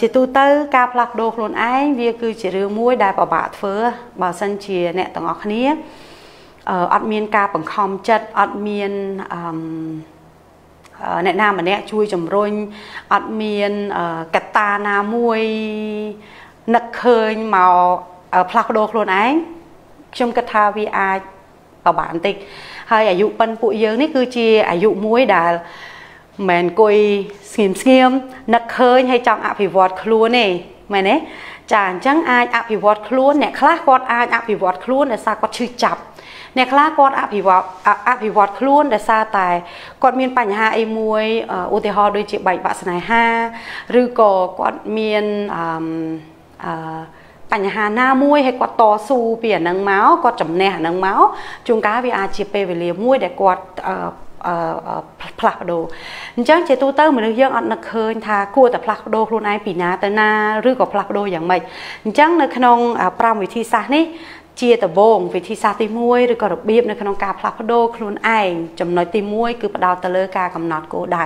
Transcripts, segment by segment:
ជាទូទៅការផ្លាស់ប្ដូរខ្លួនឯងវាគឺជារឿងមួយដែលពិបាកធ្វើបើសិនជាអ្នកទាំងអស់គ្នាអត់មានការបង្ខំចិត្តអត់មានអឺអ្នកណាម្នាក់ជួយជំរុញអត់មានកតាណាមួយនឹកឃើញមកផ្លាស់ប្ដូរខ្លួនឯងខ្ញុំគិតថាវាអាចពិបាកបន្តិចហើយអាយុប៉ិនពួកយើងនេះគឺជាអាយុមួយដែល មិនអង្គុយស្ងៀមស្ងៀមនឹកឃើញហើយចង់អភិវឌ្ឍខ្លួនទេមែនទេចាអញ្ចឹងអាចអភិវឌ្ឍខ្លួនអ្នកខ្លះគាត់អាចអភិវឌ្ឍខ្លួនដោយសារគាត់ឈឺចាប់អ្នកខ្លះគាត់អភិវឌ្ឍអភិវឌ្ឍខ្លួនដោយសារតែគាត់មានបញ្ហាអីមួយឧទាហរណ៍ដូចជាបែកបាក់ស្នេហាឬក៏គាត់មានអឺបញ្ហាណាមួយឲ្យគាត់តស៊ូពីអានឹងមកគាត់ជំនះអានឹងមកជួនកាលវាអាចជាពេលវេលាមួយដែលគាត់អឺ ផ្លាស់ប្ដូរអញ្ចឹងជាទូទៅមនុស្សយើងអត់នឹកឃើញថាគួរតែផ្លាស់ប្ដូរខ្លួនឯងពីណាទៅណាឬក៏ផ្លាស់ប្ដូរយ៉ាងម៉េចអញ្ចឹងនៅក្នុង5វិធីសាស្ត្រនេះជាដំបូងវិធីសាស្ត្រទី1ឬក៏របៀបនៅក្នុងការផ្លាស់ប្ដូរខ្លួនឯងចំណុចទី1គឺផ្ដោតទៅលើការកំណត់គោលដៅ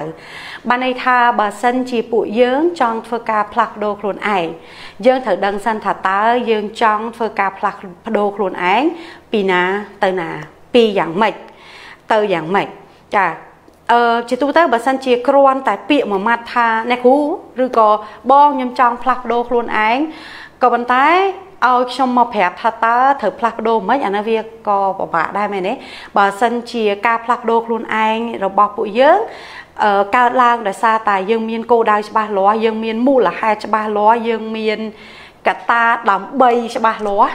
បានន័យថាបើសិនជាពួកយើងចង់ធ្វើការផ្លាស់ប្ដូរខ្លួនឯងយើងត្រូវដឹងសិនថាតើយើងចង់ធ្វើការផ្លាស់ប្ដូរខ្លួនឯងពីណាទៅណាពីយ៉ាងម៉េចទៅយ៉ាងម៉េច ចាអឺជាទូទៅបើសិនជាគ្រាន់តែពាក្យមួយម៉ាត់ថាអ្នកគ្រូឬក៏បងខ្ញុំចង់ផ្លាស់ប្ដូរខ្លួនឯងក៏ប៉ុន្តែឲ្យខ្ញុំមកប្រាប់ថាតើត្រូវផ្លាស់ប្ដូរមិនអានេះវាក៏ពិបាកដែរមែនទេបើសិនជាការផ្លាស់ប្ដូរខ្លួនឯងរបស់ពួកយើងកើតឡើងដោយសារតែយើងមានគោលដៅច្បាស់លាស់យើងមានមូលហេតុច្បាស់លាស់យើងមានកត្តាដើម្បីច្បាស់លាស់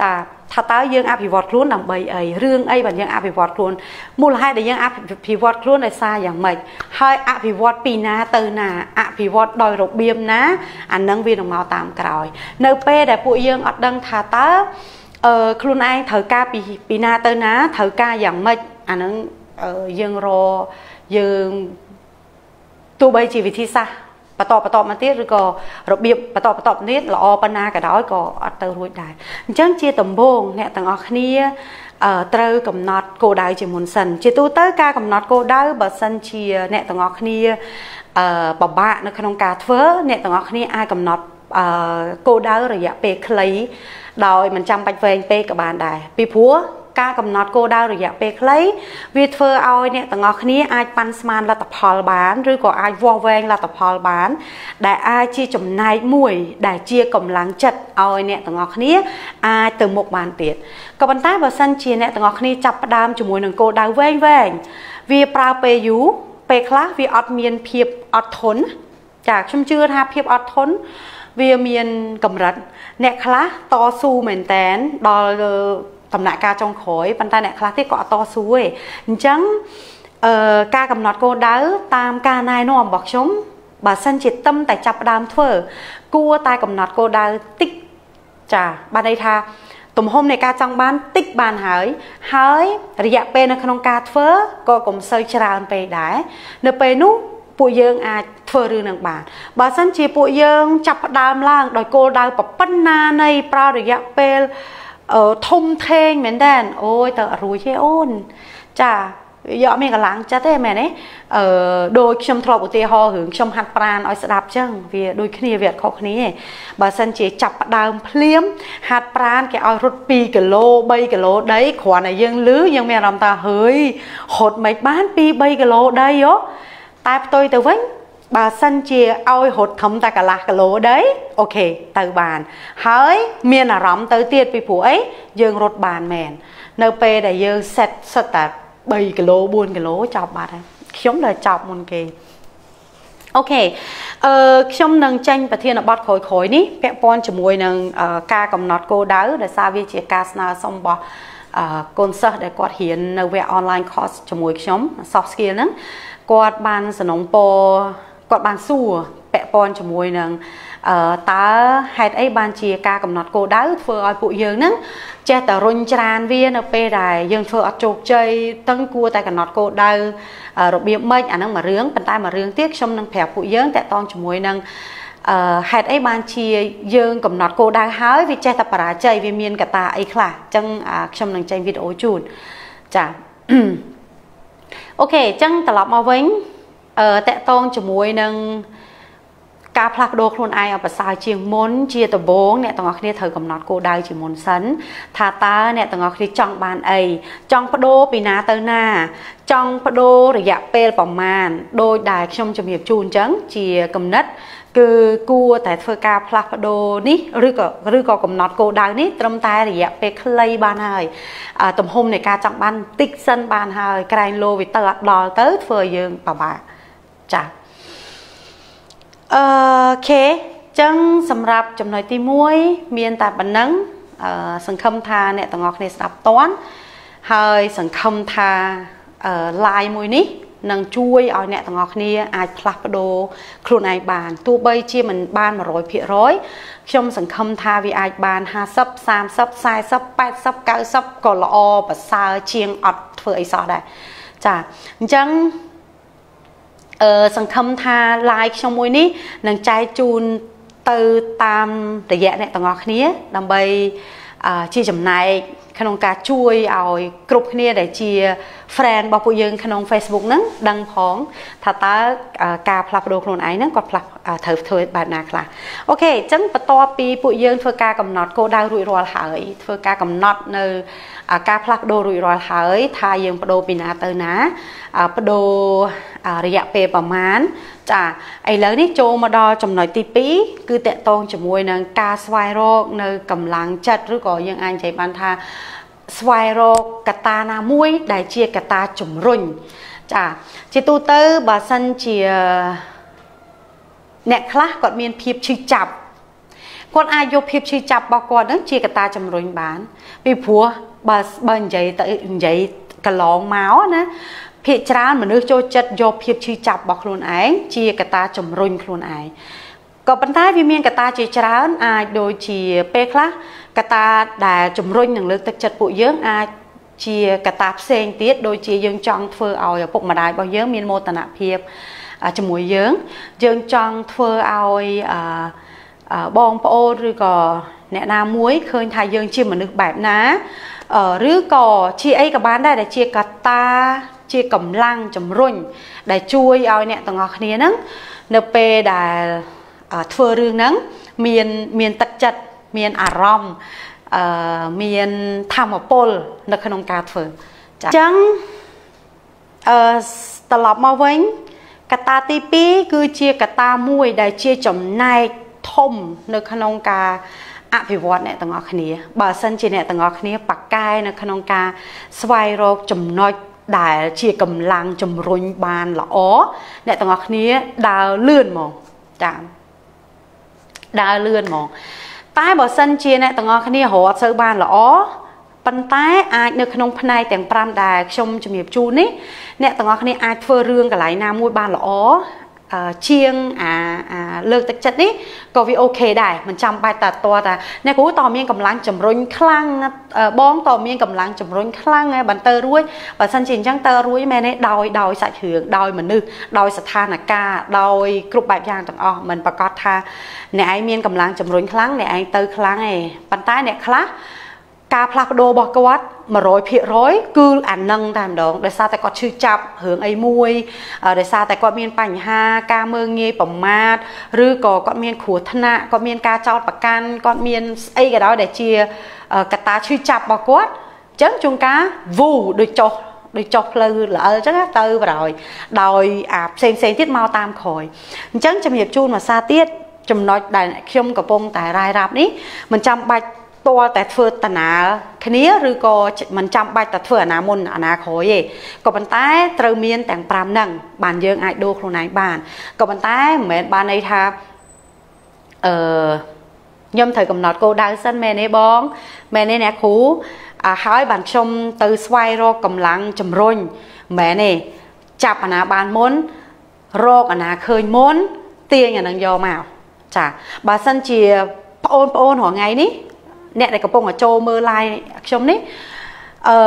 ចា ថាតើយើងអភិវឌ្ឍខ្លួនដើម្បីអីរឿងអីបើយើងអភិវឌ្ឍខ្លួនមូលហេតុដែលយើងអភិវឌ្ឍខ្លួនដោយសារយ៉ាងម៉េចហើយអភិវឌ្ឍពីណាទៅណាអភិវឌ្ឍដោយរបៀបណាអានឹងវានឹងមកតាមក្រោយ នៅពេលដែលពួកយើងអត់ដឹងថាតើអឺខ្លួនឯងត្រូវការពីពីណាទៅណាត្រូវការយ៉ាងម៉េចអានឹងយើងរយើងទោះបីជាវិធីសាស្ត្រ បន្តបន្តមកទៀតឬក៏របៀបបន្តបន្តទៀតល្អប៉ុណ្ណាក៏ដោយក៏អត់ទៅរួចដែរអញ្ចឹងជាដំបូងអ្នកទាំងអស់គ្នាត្រូវកំណត់គោលដៅជាមុនសិន ជាទូទៅការកំណត់គោលដៅបើសិនជាអ្នកទាំងអស់គ្នាអឺពិបាកនៅក្នុងការធ្វើអ្នកទាំងអស់គ្នាអាចកំណត់អឺគោលដៅរយៈពេលខ្លីដោយមិនចាំបាច់វែងពេកក៏បានដែរពីព្រោះ ការកំណត់គោលដៅរយៈពេលខ្លីវាធ្វើឲ្យអ្នកទាំងអស់គ្នាអាចប៉ាន់ស្មានលទ្ធផលបានឬក៏អាចវាស់វែងលទ្ធផលបាន ដែលអាចជាចំណែកមួយ ដែលជាកម្លាំងចិត្តឲ្យអ្នកទាំងអស់គ្នាអាចទៅមុខបានទៀតក៏ប៉ុន្តែបើសិនជាអ្នកទាំងអស់គ្នាចាប់ផ្ដើមជាមួយនឹងគោលដៅវែងវែងវាប្រើពេលយូរពេលខ្លះវាអត់មានភាពអត់ធន់ចាខ្ញុំជឿថាភាពអត់ធន់វាមានកម្រិត អ្នកខ្លះតស៊ូមែនតែនដល់ ដំណាក់កាលចុងក្រោយប៉ុន្តែអ្នកខ្លះទៀតក៏អត់តស៊ូទេអញ្ចឹងអឺការកំណត់គោលដៅតាមការណែនាំរបស់ខ្ញុំបើសិនជាតឹមតែចាប់ផ្ដើមធ្វើ គួរតែកំណត់គោលដៅតិចចាបានន័យថាទំហំនៃការចង់បានតិចបានហើយហើយរយៈពេលនៅក្នុងការធ្វើក៏កុំសូវច្រើនពេកដែរនៅពេលនោះពួកយើងអាចធ្វើរឿងនឹងបានបើសិនជាពួកយើងចាប់ផ្ដើមឡើងដោយគោលដៅប៉ុណ្ណានៃប្រើរយៈពេល ធំធេងមែនតើអូយទៅរួចទេអូនចាយកមានកម្លាំងចិត្តទេមែនទេអឺដូចខ្ញុំធ្លាប់ឧទាហរណ៍រឿងខ្ញុំហាត់ប្រានឲ្យស្ដាប់ចឹងវាដូចគ្នាវាអត់ខុសគ្នាទេបើសិនជាចាប់ផ្ដើមភ្លាម ហាត់ប្រានគេឲ្យរត់2គីឡូ3គីឡូដីគ្រាន់តែយើងលឺយើងមានអារម្មណ៍ថាហើយរត់មិនបាន2 3គីឡូដីហ៎តែផ្ទុយទៅវិញ បើសិនជាឲ្យរត់ធំតែកន្លះគីឡូដីអូខេទៅបាន ហើយ មានអារម្មណ៍ទៅទៀតពីព្រោះអីយើងរត់បានមែននៅពេលដែលយើង set សិតតែ3គីឡូ4គីឡូចប់បាត់ហើយខ្ញុំលើចប់មុនគេអូខេអឺខ្ញុំនឹងចេញប្រធានបទក្រោយៗនេះពាក់ព័ន្ធជាមួយនឹងការកំណត់គោលដៅដោយសារវាជាការស្នើសុំរបស់កូនសិស្សដែលគាត់រៀននៅវគ្គ online course ជាមួយខ្ញុំ soft skill ហ្នឹងគាត់បានសំណងពរ គាត់បានសួរពាក់ព័ន្ធជាមួយនឹងអឺតើហេតុអីបានជាការកំណត់គោលដៅធ្វើឲ្យពួកយើងហ្នឹងចេះតែរុញច្រានវានៅពេលដែលយើងធ្វើអត់ជោគជ័យតឹងគួរតែកំណត់គោលដៅរបៀបម៉េចអាហ្នឹងមួយរឿងប៉ុន្តែមួយរឿងទៀតខ្ញុំនឹងប្រាប់ពួកយើងតាក់ទងជាមួយនឹងអឺហេតុអីបានជាយើងកំណត់គោលដៅហើយវាចេះតែបរាជ័យវាមានកត្តាអីខ្លះអញ្ចឹងខ្ញុំនឹងចេញវីដេអូជូនចាអូខេអញ្ចឹងត្រឡប់មកវិញអឺ តកតងជាមួយនឹងការផ្លាស់ប្ដូរខ្លួនឯងឲ្យប្រសើរជាងមុនជាដំបូងអ្នកទាំងអស់គ្នាត្រូវកំណត់គោលដៅជាមុនសិនថាតើអ្នកទាំងអស់គ្នាចង់បានអីចង់បដូរពីណាទៅណា ចង់បដូររយៈពេលប្រមាណដោយដែលខ្ញុំជំរាបជូនអញ្ចឹងជាគំនិតគឺគួរតែធ្វើការផ្លាស់ប្ដូរនេះឬក៏ឬក៏កំណត់គោលដៅនេះត្រឹមតែរយៈពេលខ្លីបានហើយទំហំនៃការចង់បានតិចសិនបានហើយក្រែងលោវាទៅអត់ដល់ទៅធ្វើឲ្យយើងពិបាក ចា៎អឺខេចឹងសម្រាប់ចំណុចទី1មានតែប៉ុណ្ណឹងអឺសង្ឃឹមថាអ្នកទាំងអស់គ្នាស្ដាប់តន់ហើយសង្ឃឹមថាអឺ live មួយនេះនឹងជួយឲ្យអ្នកទាំងអស់គ្នាអាចផ្លាស់ប្ដូរខ្លួនឯងបានទោះបីជាមិនបាន100%ខ្ញុំសង្ឃឹមថាវាអាចបាន50 30 40 80 90ក៏ល្អប្រសើរជាងអត់ធ្វើអីសោះដែរចាអញ្ចឹង អឺសង្ឃឹមថា live ខ្ញុំមួយនេះនឹងចែកជូនទៅតាមរយៈអ្នកទាំងអស់គ្នា ដើម្បីជាចំណែកក្នុងការជួយឲ្យគ្រប់គ្នាដែលជា friend របស់ពួកយើងក្នុង Facebook ហ្នឹងដឹងផងថាតើការផ្លាស់ប្ដូរខ្លួនឯងហ្នឹងគាត់ផ្លាស់ត្រូវធ្វើបែបណាខ្លះអូខេអញ្ចឹងបន្ទាប់ពីពួកយើងធ្វើការកំណត់គោលដៅរួចរាល់ហើយធ្វើការកំណត់នៅការផ្លាស់ប្ដូររួចរាល់ហើយ ថាយើងបដូរពីណាទៅណាបដូរ រយៈពេលប្រមាណចាឥឡូវនេះចូលមកដល់ចំណុចទី2គឺតកតងជាមួយនឹងការស្វែងរកនៅកម្លាំងចិត្តឬក៏យើងអាចនិយាយបានថាស្វែងរកកតាណាមួយ ដែលជាកតាជំរុញចាជាទូទៅបើសិនជាអ្នកខ្លះគាត់មានភាពឈឺចាប់គាត់អាចយកភាពឈឺចាប់របស់គាត់នឹងជាកតាជំរុញបាន ពីព្រោះបើបើនិយាយទៅនិយាយកន្លងមកណា ភាកច្រើនមនុស្សចូលចិត្តយកភាពឈឺចាប់របស់ខ្លួនឯងជាកតាជំរុញខ្លួនឯងក៏ប៉ុន្តែវាមានកតាជាច្រើនអាចដូចជាពេលខ្លះកតាដែលជំរុញនឹងលើកទឹកចិត្តពួកយើងអាចជាកតាផ្សេងទៀតដូចជាយើងចង់ធ្វើឲ្យឪពុកម្ដាយរបស់យើងមានមោទនភាពជាមួយយើងយើងចង់ធ្វើឲ្យបងប្អូនឬក៏អ្នកណាមួយឃើញថាយើងជាមនុស្សបែបណាឬក៏ជាអីក៏បានដែរដែលជាកតា ជាកម្លាំងជំរុញដែលជួយឲ្យអ្នកទាំងអស់គ្នាហ្នឹងនៅពេលដែលធ្វើរឿងហ្នឹងមានមានទឹកចិត្តមានអារម្មណ៍អឺមានធម៌ពលនៅក្នុងការធ្វើចាអញ្ចឹងអឺត្រឡប់មកវិញកតាទី2គឺជាកតាមួយដែលជាចំណែកធំនៅក្នុងការអភិវឌ្ឍអ្នកទាំងអស់គ្នាបើសិនជាអ្នកទាំងអស់គ្នាប៉ាកែនៅក្នុងការស្វែងរកចំណុច ដែលជាកម្លាំងជំរុញបានល្អអ្នកទាំងអស់គ្នាដើរលឿនហ្មងចាដើរលឿនហ្មងតែបើសិនជាអ្នកទាំងអស់គ្នារកអត់សូវបានល្អប៉ុន្តែអាចនៅក្នុងផ្នែកទាំង5ដែលខ្ញុំជំរាបជូននេះអ្នកទាំងអស់គ្នាអាចធ្វើរឿងកន្លែងណាមួយបានល្អ ជាងអាអាលើកទឹកចិត្តនេះក៏វាអូខេដែរមិនចាំបាច់តែតតាអ្នកគ្រូតមានកម្លាំងជំរុញខ្លាំងបងតមានកម្លាំងជំរុញខ្លាំងហើយបន្តរួចបើសិនជាអញ្ចឹងតើរួចមែនទេដោយដោយសាច់រឿងដោយមនុស្សដោយស្ថានភាពដោយគ្រប់បែបយ៉ាងទាំងអស់មិនប្រកាសថាអ្នកឯងមានកម្លាំងជំរុញខ្លាំងអ្នកឯងទៅខ្លាំងឯងប៉ុន្តែអ្នកខ្លះ ការផ្លាស់ប្ដូររបស់គាត់100%គឺអានឹងតែម្ដងដោយសារតែគាត់ឈឺចាប់រឿងអីមួយដោយសារតែគាត់មានបញ្ហាការមើងងាយប្រមាថឬក៏គាត់មានគ្រោះថ្នាក់គាត់មានការចោទប្រកាន់គាត់មានស្អីក៏ដោយដែលជាកត្តាឈឺចាប់របស់គាត់អញ្ចឹងជួនកាលវូដូចចុះដូចចុះផ្លូវល្អិលអញ្ចឹងទៅបរយដោយអាផ្សេងផ្សេងទៀតមកតាមក្រោយអញ្ចឹងជំរាបជូនមួយសារទៀតចំណុចដែលខ្ញុំកំពុងតែរាយរាប់នេះមិនចាំបាច់ ទាល់តែធ្វើតាណាគ្នាឬក៏មិនចាំបាច់តែធ្វើអាណាមុនអាណាក្រោយទេក៏ប៉ុន្តែត្រូវមានទាំង5ហ្នឹងបានយើងអាចដូរខ្លួនឯងបានក៏ប៉ុន្តែមិនមែនបានន័យថាអឺខ្ញុំត្រូវកំណត់គោលដៅសិនមែនទេបងមែនទេអ្នកគ្រូហើយបានខ្ញុំទៅស្វែងរកកម្លាំងជំរុញមែនទេចាប់អាណាបានមុនរកអាណាឃើញមុនទាញអានឹងយកមកចាបើសិនជាប្អូនប្អូនរាល់ថ្ងៃនេះ អ្នកដែលកំពុងតែចូលមើល live ខ្ញុំនេះអឺ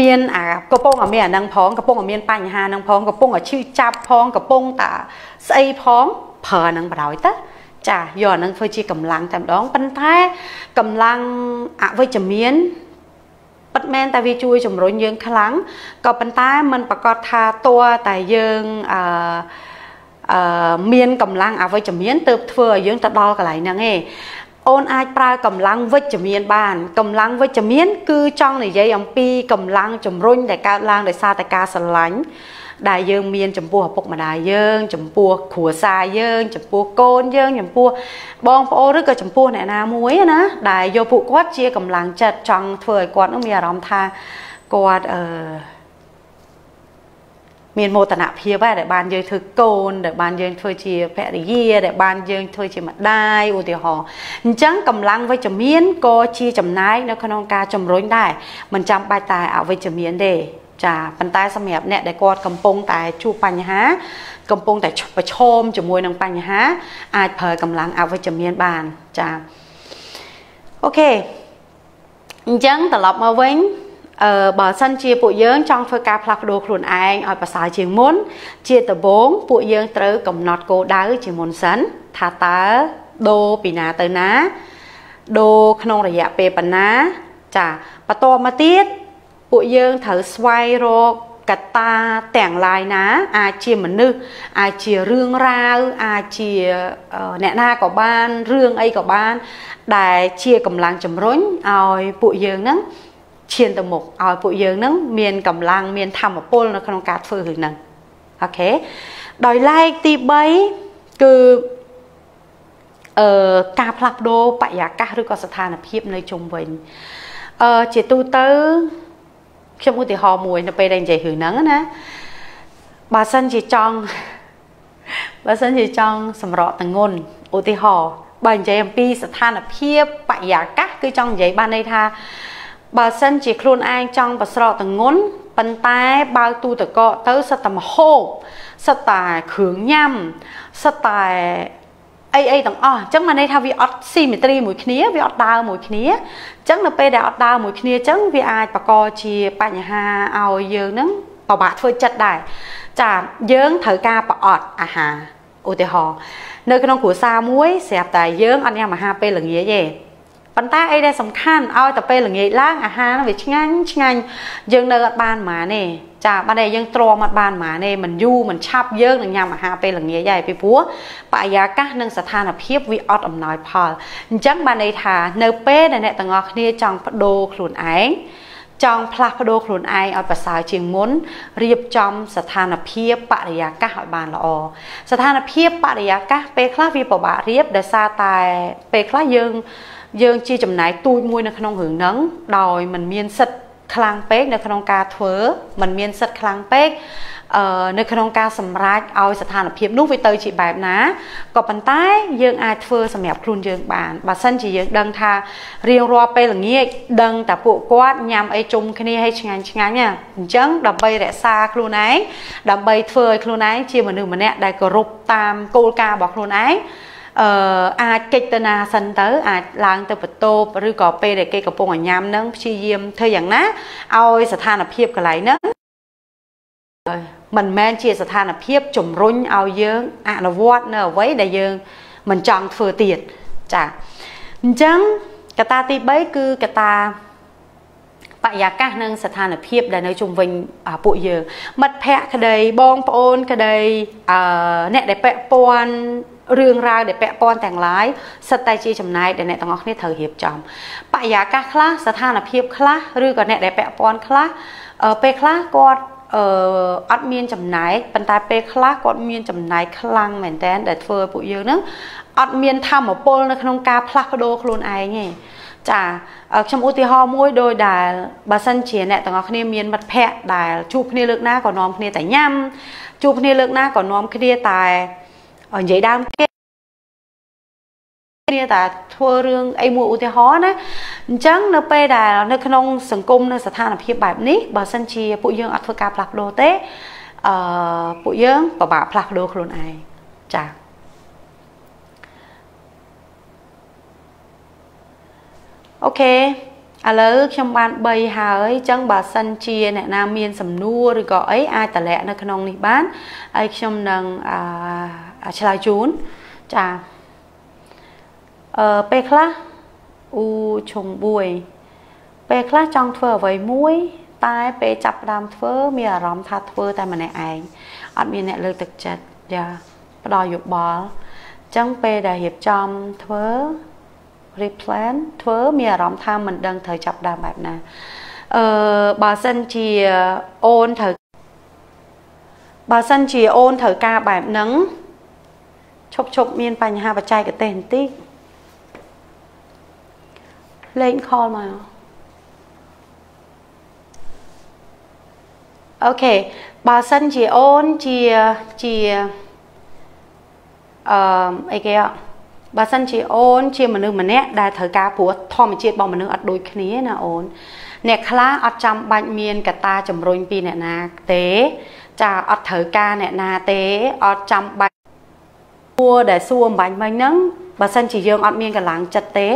មានអាកំពុងតែមានអានឹងផងកំពុងតែមានបញ្ហានឹងផងកំពុងតែឈឺចាប់ផងកំពុងតែស្អីផងប្រើអានឹងបដ ாய் ទៅចាយកអានឹងធ្វើជាកម្លាំងតែម្ដងប៉ុន្តែកម្លាំងអវិជ្ជមានពិតមែនតែវាជួយជំរុញយើងខ្លាំងក៏ប៉ុន្តែมันប្រកាសថាតួតែយើងអឺ អឺមានកម្លាំងអវិជ្ជមានទៅធ្វើឲ្យយើងទៅដល់កន្លែងហ្នឹងឯង អូនអាចប្រើកម្លាំងវិជ្ជមានបានកម្លាំងវិជ្ជមាន គឺចង់និយាយអំពីកម្លាំងជំរុញដែលកើតឡើងដោយសារតែការស្រឡាញ់ដែលយើងមានចំពោះឪពុកម្ដាយយើង ចំពោះគ្រួសារយើង ចំពោះកូនយើង ចំពោះបងប្អូនឬក៏ចំពោះអ្នកណាមួយណាដែលយកពួកគាត់ជាកម្លាំងចិត្តចង់ធ្វើឲ្យគាត់នឹងមានអារម្មណ៍ថាគាត់អឺ មានមោទនភាពដែរដែលបានយើងធ្វើកូនដែលបានយើងធ្វើជាភរិយាដែលបានយើងធ្វើជាម្ដាយឧទាហរណ៍អញ្ចឹងកម្លាំងវិជ្ជមានក៏ជាចំណែកនៅក្នុងការជំរុញដែរមិនចាំបាច់តែអវិជ្ជមានទេចាប៉ុន្តែសម្រាប់អ្នកដែលគាត់កំពុងតែជួបបញ្ហា កំពុងតែប្រឈមជាមួយនឹងបញ្ហា អាចប្រើកម្លាំងអវិជ្ជមានបានចាអូខេអញ្ចឹងត្រឡប់មកវិញ អឺបើសិនជាពួកយើងចង់ធ្វើការផ្លាស់ប្ដូរខ្លួនឯងឲ្យប្រសើរជាងមុន ជាដំបូងពួកយើងត្រូវកំណត់គោលដៅជាមុនសិនថាតើដូរពីណាទៅណា ដូរក្នុងរយៈពេលប៉ុណ្ណា ចាបន្តមកទៀតពួកយើងត្រូវស្វែងរកកត្តាទាំងឡាយណា អាចជាមនុស្សអាចជារឿងរ៉ាវអាចជាអ្នកណាក៏បានរឿងអីក៏បាន ដែលជាកម្លាំងជំរុញឲ្យពួកយើងហ្នឹង ឈានទៅមុខឲ្យពួកយើងនឹងមានកម្លាំងមានធម៌ពលនៅក្នុងការធ្វើរឿងហ្នឹងអូខេដោយឡែកទី3គឺអឺការផ្លាស់ប្ដូរបរិយាកាសឬក៏ស្ថានភាពនៅជុំវិញអឺជាទូទៅខ្ញុំឧទាហរណ៍មួយនៅពេលដែលនិយាយរឿងហ្នឹងណាបើសិនជាចង់បើសិនជាចង់សម្រកតងន់ឧទាហរណ៍បើនិយាយអំពីស្ថានភាពបរិយាកាសគឺចង់និយាយបានន័យថា បើសិនជាខ្លួនឯងចង់ប្រស្រកតងន់ប៉ុន្តែបើទូតកកទៅសិតតែមហូបសិតតែគ្រឿងញ៉ាំសិតតែអីអីទាំងអស់អញ្ចឹងមកន័យថាវាអត់ស៊ីមេត្រីមួយគ្នាវាអត់ដើរមួយគ្នាអញ្ចឹងនៅពេលដែលអត់ដើរមួយគ្នាអញ្ចឹងវាអាចបកកជាបញ្ហាឲ្យយើងនឹងពិបាកធ្វើចិត្តដែរចាយើងត្រូវការប្រអត់អាហារឧទាហរណ៍នៅក្នុងគ្រួសារមួយស្រាប់តែយើងអត់ញ៉ាំអាហារពេលល្ងាចទេ ប៉ុន្តែអីដែលសំខាន់ឲ្យតែពេលល្ងាចឡើងអាហារវាឆ្ងាញ់ឆ្ងាញ់យើងនៅអត់បានហ្មងទេចាបានតែយើងទ្រាំអត់បានហ្មងទេមិនយូរមិនឆាប់យើងនឹងញ៉ាំអាហារពេលល្ងាចហើយពីព្រោះបរិយាកាសនិងស្ថានភាពវាអត់អំណោយផលអញ្ចឹងបានន័យថានៅពេលដែលអ្នកទាំងអស់គ្នាចង់បដូរខ្លួនឯងចង់ផ្លាស់ប្ដូរខ្លួនឯងឲ្យប្រសើរជាងមុនរៀបចំស្ថានភាពបរិយាកាសឲ្យបានល្អស្ថានភាពបរិយាកាសពេលខ្លះវាពិបាករៀបដោយសារតែពេលខ្លះយើង យើងជាចំណាយទូចមួយនៅក្នុងរឿងហ្នឹងដោយมันមានសិទ្ធខ្លាំងពេកនៅក្នុងការធ្វើมันមានសិទ្ធខ្លាំងពេកអឺនៅក្នុងការសម្រេចឲ្យស្ថានភាពនោះវាទៅជាបែបណាក៏ប៉ុន្តែយើងអាចធ្វើសម្រាប់ខ្លួនយើងបានបើសិនជាយើងដឹងថារៀងរាល់ពេលល្ងាចដឹងតែពួកគាត់ញ៉ាំអីជុំគ្នាឲ្យឆ្ងាញ់ឆ្ងាញ់អញ្ចឹងដើម្បីរក្សាខ្លួនឯងដើម្បីធ្វើឲ្យខ្លួនឯងជាមនុស្សម្នាក់ដែលគោរពតាមគោលការណ៍របស់ខ្លួនឯង អឺអាចកិច្ចទៅណាសិនទៅអាចឡើងទៅបន្ទប់ឬក៏ពេលដែលគេកំពុងញ៉ាំនឹងព្យាយាមធ្វើយ៉ាងណាឲ្យស្ថានភាពកន្លែងហ្នឹងមិនមែនជាស្ថានភាពជំរុញឲ្យយើងអនុវត្តនៅអ្វីដែលយើងមិនចង់ធ្វើទៀតចាអញ្ចឹងកត្តាទី3គឺកត្តាបរិយាកាសនិងស្ថានភាពដែលនៅជុំវិញពួកយើងមិត្តភ័ក្តិក្តីបងប្អូនក្តីអឺអ្នកដែលពាក់ព័ន្ធ រឿងរ៉ាវដែលពាក់ព័ន្ធទាំងឡាយសិតតែជាចំណែកដែលអ្នកទាំងអស់គ្នាត្រូវរៀបចំបរិយាកាសខ្លះស្ថានភាពខ្លះឬក៏អ្នកដែលពាក់ព័ន្ធខ្លះពេលខ្លះគាត់អឺអត់មានចំណែកប៉ុន្តែពេលខ្លះគាត់មានចំណែកខ្លាំងមែនតើដែលធ្វើឲ្យពួកយើងហ្នឹងអត់មានធម៌ពលនៅក្នុងការផ្លាស់ប្ដូរខ្លួនឯងទេចាខ្ញុំឧទាហរណ៍មួយដោយដែលបើសិនជាអ្នកទាំងអស់គ្នាមានមិត្តភ័ក្តិដែលជួបគ្នាលើកណាក៏នាំគ្នាតែញ៉ាំជួបគ្នាលើកណាក៏នាំគ្នាតែ និយាយដើមគេគ្នាតែធ្វើរឿងអីមួយឧទាហរណ៍ណាអញ្ចឹងនៅពេលដែលនៅក្នុងសង្គមនៅស្ថានភាពបែបនេះបើសិនជាពួកយើងអត់ធ្វើការផ្លាស់ប្ដូរទេអឺពួកយើងពិបាកផ្លាស់ប្ដូរខ្លួនឯងចា៎អូខេឥឡូវខ្ញុំបាន3ហើយអញ្ចឹងបើសិនជាអ្នកណាមានសំណួរឬក៏អីអាចតម្លាក់នៅក្នុងនេះបានហើយខ្ញុំនឹងអឺ ឆ្លើយជូនចាអឺពេលខ្លះអ៊ូឈុងបួយ ពេលខ្លះចង់ធ្វើអ្វីមួយ តែពេលចាប់ផ្ដើមធ្វើមានអារម្មណ៍ថាធ្វើតែម្នាក់ឯងអត់មានអ្នកលើកទឹកចិត្តយ៉ាពផ្ដល់យោបល់អញ្ចឹងពេលដែលរៀបចំធ្វើ replan ធ្វើមានអារម្មណ៍ថាមិនដឹងត្រូវចាប់ដើមបែបណាអឺបើសិនជាអូនត្រូវបើសិនជាអូនត្រូវការបែបហ្នឹង ឈប់ឈប់មានបញ្ហាបច្ចេកទេសបន្តិចលេង call មកអូខេបើសិនជាអូនជាជាអឺអីគេបើសិនជាអូនជាមនុស្សម្នាក់ដែលត្រូវការព្រោះធម្មជាតិរបស់មនុស្សអត់ដូចគ្នាណាអូនអ្នកខ្លះអត់ចាំបាច់មានកតាជំរុញពីអ្នកណាទេ ចាអត់ត្រូវការអ្នកណាទេអត់ចាំបាច់ សួរដែលសួរអំបញ្ញមិញហ្នឹងបើសិនជាយើងអត់មានកម្លាំងចិត្តទេ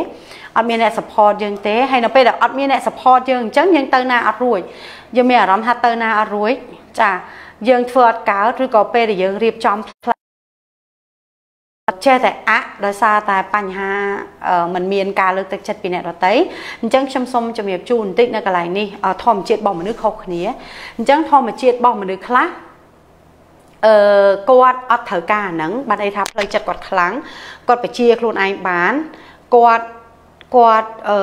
អត់មានអ្នក support យើងទេហើយនៅពេលដែលអត់មានអ្នក support យើងអញ្ចឹងយើងទៅណាអត់រួចយើងមានអារម្មណ៍ថាទៅណាអត់រួចចាយើងធ្វើអត់កើតឬក៏ពេលដែលយើងរៀបចំផ្លាអត់ចេះតែអៈដោយសារតែបញ្ហាมันមានការលើកទឹកចិត្តពីអ្នកដទៃអញ្ចឹងខ្ញុំសូមជម្រាបជូនបន្តិចនៅកន្លែងនេះធម្មជាតិរបស់មនុស្សខុសគ្នាអញ្ចឹងធម្មជាតិរបស់មនុស្សខ្លះ អឺគាត់អត់ត្រូវការអាហ្នឹងបានន័យថាផ្លូវចិត្តគាត់ខ្លាំងគាត់បជាខ្លួនឯងបានគាត់គាត់អឺ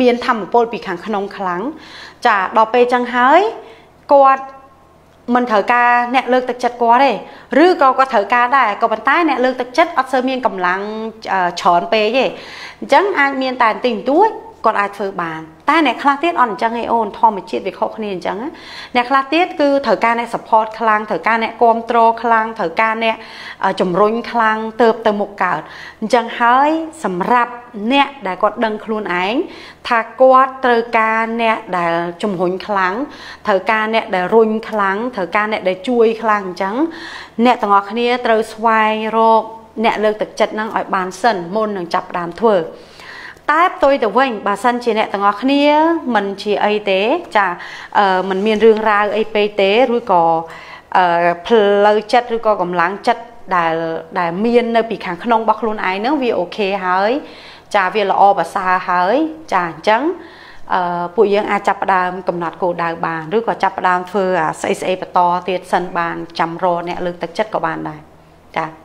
មានធម្មពលពីខាងក្នុងខ្លាំងចាដល់ពេលចឹងហើយគាត់មិនត្រូវការអ្នកលើកទឹកចិត្តគាត់ទេឬក៏គាត់ត្រូវការដែរក៏ប៉ុន្តែអ្នកលើកទឹកចិត្តអត់សូវមានកម្លាំងច្រើនពេកទេអញ្ចឹងអាចមានតែបន្តិចបន្តួច គាត់អាចធ្វើបានតែអ្នកខ្លះទៀតអត់អញ្ចឹងឯអូនធម្មជាតិវាខុសគ្នាអញ្ចឹងអ្នកខ្លះទៀតគឺត្រូវការអ្នក support ខ្លាំងត្រូវការអ្នកគ្រប់គ្រងខ្លាំងត្រូវការអ្នកជំរុញខ្លាំងទៅទៅមុខកើតអញ្ចឹងហើយសម្រាប់អ្នកដែលគាត់ដឹងខ្លួនឯងថាគាត់ត្រូវការអ្នកដែលជំរុញខ្លាំងត្រូវការអ្នកដែលរុញខ្លាំងត្រូវការអ្នកដែលជួយខ្លាំងអញ្ចឹងអ្នកទាំងអស់គ្នាត្រូវស្វែងរកអ្នកលើកទឹកចិត្តហ្នឹងឲ្យបានសិនមុននឹងចាប់ផ្ដើមធ្វើ តែផ្ទុយទៅវិញបើសិនជាអ្នកទាំងអស់គ្នាមិនជាអីទេចាมันមានរឿងរ៉ាវអីពេកទេឬក៏ផ្លូវចិត្តឬក៏កម្លាំងចិត្តដែលដែលមាននៅពីខាងក្នុងរបស់ខ្លួនឯងហ្នឹងវាអូខេហើយចាវាល្អប្រសើរហើយចាអញ្ចឹងអឺពួកយើងអាចចាប់ផ្ដើមកំណត់គោលដៅបានឬក៏ចាប់ផ្ដើមធ្វើអាស្អីស្អីបន្តទៀតសិនបានចាំរអ្នកលើកទឹកចិត្តក៏បានដែរចា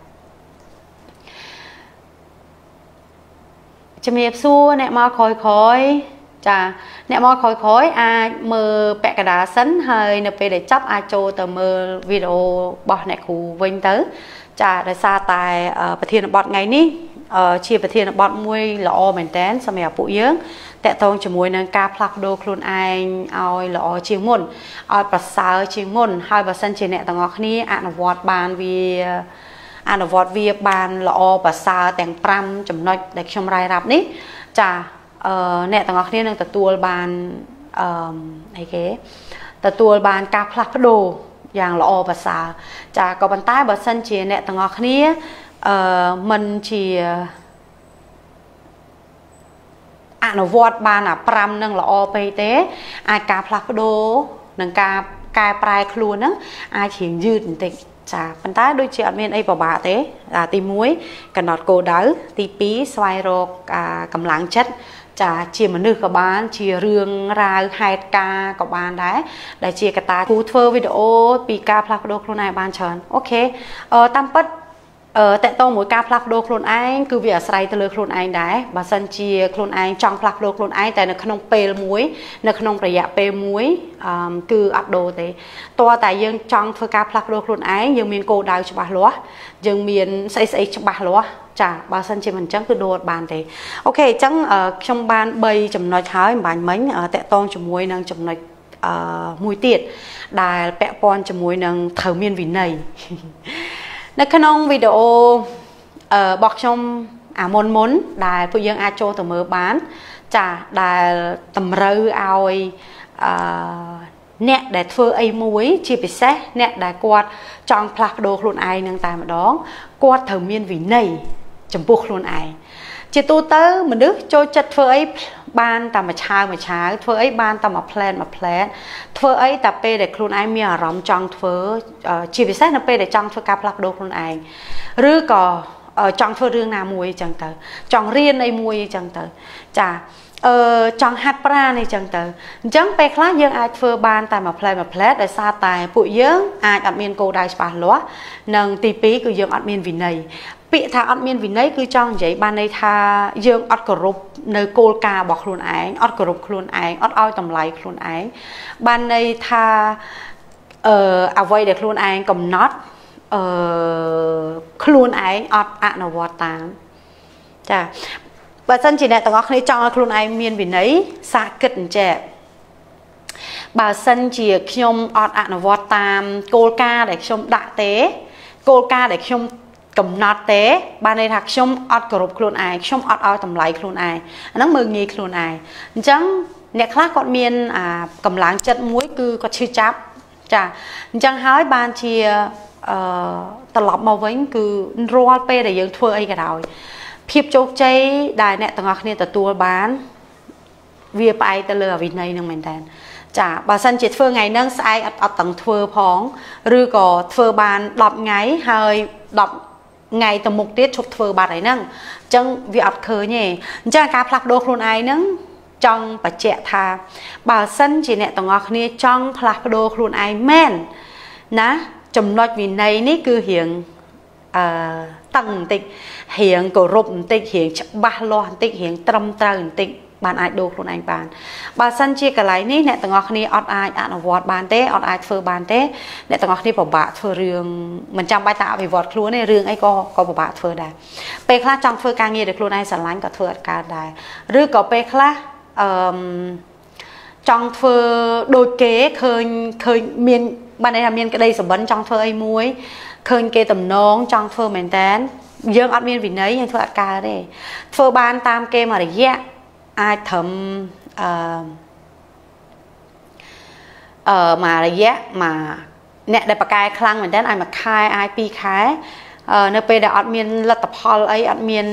ជំរាបសួរអ្នកមកក្រោយក្រោយចាអ្នកមកក្រោយក្រោយអាចមើលពាក់កណ្ដាលសិនហើយនៅពេលដែលចាប់អាចចូលទៅមើលវីដេអូរបស់អ្នកគ្រូវិញទៅ ចាដោយសារតែប្រធានបទថ្ងៃនេះជាប្រធានបទមួយល្អមែនតើសម្រាប់ពួកយើងតកតងជាមួយនឹងការផ្លាស់ប្ដូរខ្លួនឯងឲ្យល្អជាងមុនឲ្យប្រសើរជាងមុនហើយបើសិនជាអ្នកទាំងអស់គ្នាអនុវត្តបានវា អនុវត្តវាបានល្អប្រសើរទាំង5ចំណុចដែលខ្ញុំរាយរាប់នេះចាអឺអ្នកទាំងអស់គ្នានឹងទទួលបានអឺអីគេទទួលបានការផ្លាស់ប្ដូរយ៉ាងល្អប្រសើរចាក៏ប៉ុន្តែបើសិនជាអ្នកទាំងអស់គ្នាអឺមិនជាអនុវត្តបានអា5នឹងល្អពេកទេ អាចការផ្លាស់ប្ដូរនិងការ កែប្រែខ្លួនហ្នឹងអាចរៀងយឺតបន្តិចចាប៉ុន្តែដូចជាអត់មានអីពិបាកទេទី1កំណត់គោលដៅទី2ស្វែងរកកម្លាំងចិត្តចាជាមនុស្សក៏បាន ជារឿងរ៉ាវហេតុការក៏បានដែរដែលជាកត្តាគូធ្វើវីដេអូពីការផ្លាស់ប្ដូរខ្លួនឯងបានច្រើនអូខេតាមពិត អឺតកតងមួយការផ្លាស់ប្ដូរខ្លួនឯងគឺវាអាស្រ័យទៅលើខ្លួនឯងដែរបើសិនជាខ្លួនឯងចង់ផ្លាស់ប្ដូរខ្លួនឯងតែនៅក្នុងពេលមួយ នៅក្នុងរយៈពេលមួយអឺគឺអត់ដូរទេតើតែយើងចង់ធ្វើការផ្លាស់ប្ដូរខ្លួនឯងយើងមានគោលដៅច្បាស់លាស់យើងមានស្អីស្អីច្បាស់លាស់ចាបើសិនជាមិនអញ្ចឹងគឺដូរអត់បានទេអូខេអញ្ចឹងខ្ញុំបាន3ចំណុចហើយអំបញ្ញមិញតកតងជាមួយនឹងចំណុចអឺមួយទៀតដែលពាក់ព័ន្ធជាមួយនឹងត្រូវមានវិន័យ នៅក្នុងវីដេអូរបស់ខ្ញុំអាមុនមុន ដែលពួកយើងអាចចូលទៅមើលបាន ចាដែលតម្រូវឲ្យអឺអ្នកដែលធ្វើអីមួយជាពិសេសអ្នកដែលគាត់ចង់ផ្លាស់ប្ដូរខ្លួនឯងនឹងតែម្ដងគាត់ត្រូវមានវិន័យចំពោះខ្លួនឯង ជាទូទៅមនុស្សចូលចិត្តធ្វើអីបានតែមួយឆាវមួយឆាវធ្វើអីបានតែមួយ plan មួយ plan ធ្វើអីតែពេលដែលខ្លួនឯងមានអារម្មណ៍ចង់ធ្វើជាពិសេសនៅពេលដែលចង់ធ្វើការផ្លាស់ប្ដូរខ្លួនឯងឬក៏ចង់ធ្វើរឿងណាមួយអញ្ចឹងទៅ ចង់រៀនអីមួយអញ្ចឹងទៅ ចាអឺចង់ហាត់ប្រាណអីចឹងទៅអញ្ចឹងពេលខ្លះយើងអាចធ្វើបានតែមួយផ្លែមួយផ្លែដោយសារតែពួកយើងអាចអត់មានគោលដៅច្បាស់លាស់និងទី2គឺយើងអត់មានវិន័យ ពាក្យថាអត់មានវិន័យគឺចង់និយាយបានន័យថាយើងអត់គោរពនៅគោលការណ៍របស់ខ្លួនឯងអត់គោរពខ្លួនឯងអត់ឲ្យតម្លៃខ្លួនឯងបានន័យថាអឺអ្វីដែលខ្លួនឯងកំណត់អឺខ្លួនឯងអត់អនុវត្តតាមចាបើសិនជាអ្នកទាំងអស់គ្នាចង់ឲ្យខ្លួនឯងមានវិន័យសាកគិតអញ្ចេះបើសិនជាខ្ញុំអត់អនុវត្តតាមគោលការណ៍ដែលខ្ញុំដាក់ទេគោលការណ៍ដែលខ្ញុំ កំណត់ទេបានន័យថាខ្ញុំអត់គោរពខ្លួនឯងខ្ញុំអត់ឲ្យតម្លៃខ្លួនឯងអាហ្នឹងមើលងាយខ្លួនឯងអញ្ចឹងអ្នកខ្លះគាត់មានអាកម្លាំងចិត្តមួយគឺគាត់ឈឺចាប់ចាអញ្ចឹងហើយបានជាអឺត្រឡប់មកវិញគឺរាល់ពេលដែលយើងធ្វើអីក៏ដោយភាពជោគជ័យដែលអ្នកទាំងអស់គ្នាទទួលបាន វាផ្អែកទៅលើអវិន័យនឹងមែនតើចាបើសិនជាធ្វើថ្ងៃហ្នឹងស្អែកអត់អត់ទាំងធ្វើផង ឬក៏ធ្វើបាន10ថ្ងៃហើយ10 ថ្ងៃទៅមុខទៀតឈប់ធ្វើបាត់ហើយហ្នឹងអញ្ចឹងវាអត់ឃើញទេអញ្ចឹងការផ្លាស់ប្ដូរខ្លួនឯងហ្នឹងចង់បញ្ជាក់ថា បើសិនជាអ្នកទាំងអស់គ្នាចង់ផ្លាស់ប្ដូរខ្លួនឯងមែនណាចំណុចវិន័យនេះគឺរៀងអឺតឹងបន្តិចរៀងគោរពបន្តិចរៀងច្បាស់លាស់បន្តិចរៀងត្រឹមត្រូវបន្តិច បានអាចដូរខ្លួនឯងបានបើសិនជាកន្លែងនេះអ្នកទាំងអស់គ្នាអត់អាចអនុវត្តបានទេអត់អាចធ្វើបានទេអ្នកទាំងអស់គ្នាពិបាកធ្វើរឿងមិនចាំបាច់តែអភិវឌ្ឍខ្លួនទេរឿងអីក៏ក៏ពិបាកធ្វើដែរពេលខ្លះចង់ធ្វើការងារដែលខ្លួនឯងស្រឡាញ់ក៏ធ្វើអត់កើតដែរឬក៏ពេលខ្លះអឺចង់ធ្វើដូចគេឃើញឃើញមានបានន័យថាមានក្តីសម្បិនចង់ធ្វើអីមួយឃើញគេតំណងចង់ធ្វើមែនតើយើងអត់មានវិន័យយើងធ្វើអត់កើតទេធ្វើបានតាមគេមួយរយៈ អាចត្រឹមអឺអឺមួយរយៈមួយអ្នកដែលបកកែខ្លាំងមែនតើអាចមួយខែអាចពីរខែនៅពេលដែលអត់មានលទ្ធផលអីអត់មាន